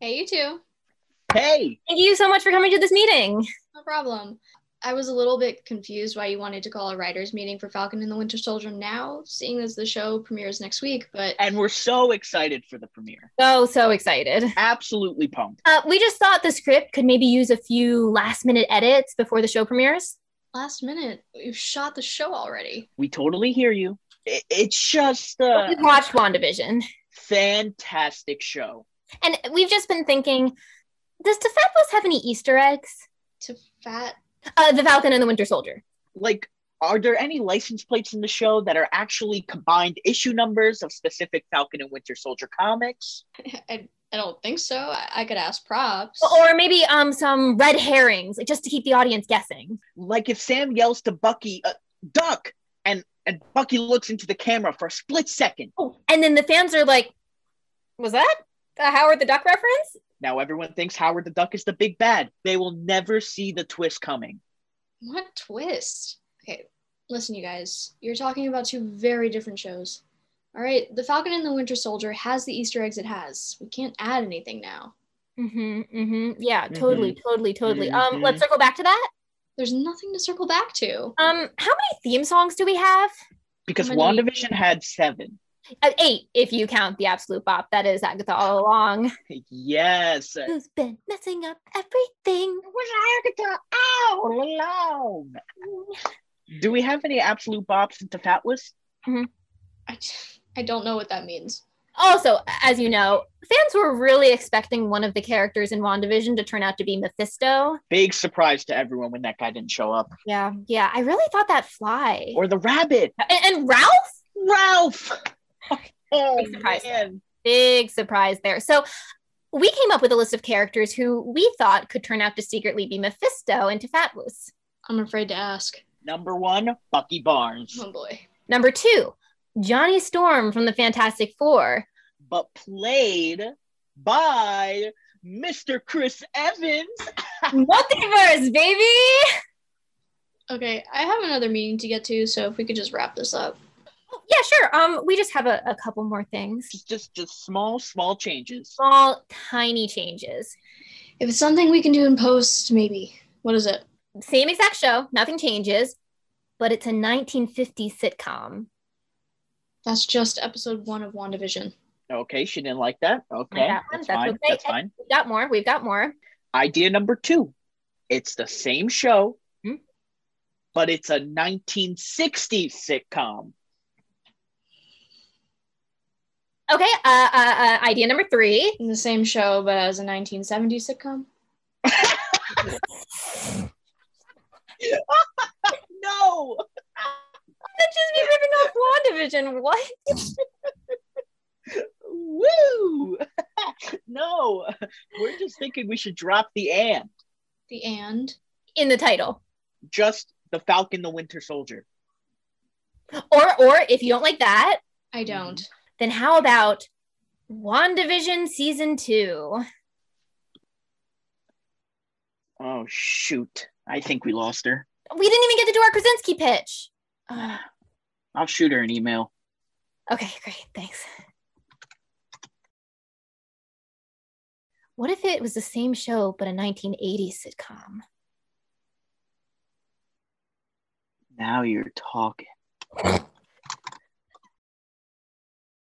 Hey, you too. Hey, Thank you so much for coming to this meeting. No problem. I was a little bit confused why you wanted to call a writers' meeting for Falcon and the Winter Soldier now, seeing as the show premieres next week. But and we're so excited for the premiere. So, so excited. Absolutely pumped. Uh, we just thought the script could maybe use a few last minute edits before the show premieres. last minute, you've shot the show already. We totally hear you. I- It's just a We've watched WandaVision. fantastic show. And we've just been thinking does DeFabulous have any Easter eggs? To fat. Uh, the Falcon and the Winter Soldier. Like, are there any license plates in the show that are actually combined issue numbers of specific Falcon and Winter Soldier comics? I, I don't think so. I, I could ask props. Or maybe um some red herrings, like just to keep the audience guessing. Like if Sam yells to Bucky, uh, "Duck!" and and Bucky looks into the camera for a split second. Oh, and then the fans are like, was that a Howard the Duck reference? Now everyone thinks Howard the Duck is the big bad. They will never see the twist coming. What twist? Okay, listen, you guys. You're talking about two very different shows. All right, The Falcon and the Winter Soldier has the Easter eggs it has. We can't add anything now. Mm-hmm. Mm-hmm. Yeah, totally, totally, totally. Um, Mhm. let's circle back to that. There's nothing to circle back to. Um, how many theme songs do we have? Because How many- WandaVision had seven. Uh, eight, if you count the absolute bop. That is Agatha all along. Yes. Who's been messing up everything? was Agatha all along. Do we have any absolute bops into Fatless? I, I don't know what that means. Also, as you know, fans were really expecting one of the characters in WandaVision to turn out to be Mephisto. Big surprise to everyone when that guy didn't show up. Yeah, yeah. I really thought that fly. Or the rabbit, and, and Ralph? Ralph. Oh Big surprise. man. Big surprise there. So we came up with a list of characters who we thought could turn out to secretly be Mephisto into Fatloose. I'm afraid to ask. Number one, Bucky Barnes, Oh boy. Number two, Johnny Storm from the Fantastic Four. but played by Mr. Chris Evans. Multiverse, baby! Okay, I have another meeting to get to, so if we could just wrap this up. Yeah, sure. Um, we just have a, a couple more things. Just, just, just small, small changes. Small, tiny changes. If it's something we can do in post, maybe. What is it? Same exact show, nothing changes, but it's a 1950s sitcom. That's just episode one of WandaVision. Okay, she didn't like that. Okay, that that's, that's fine. okay. That's fine. We've got more. We've got more. Idea number two. It's the same show, Hmm? but it's a 1960s sitcom. Okay. Uh, uh, uh, idea number three. In the same show, but as a 1970s sitcom. no. That just be ripping off WandaVision. What? Woo! no, we're just thinking we should drop the and. The and. In the title. Just the Falcon, the Winter Soldier. Or, or if you don't like that, I don't. Then how about WandaVision season two? Oh shoot! I think we lost her. We didn't even get to do our Krasinski pitch. Uh, I'll shoot her an email. okay, great. Thanks. What if it was the same show but a 1980s sitcom? Now you're talking.